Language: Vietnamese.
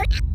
What?